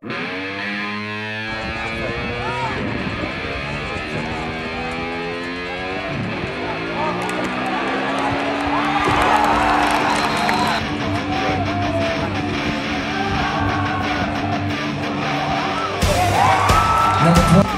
看我！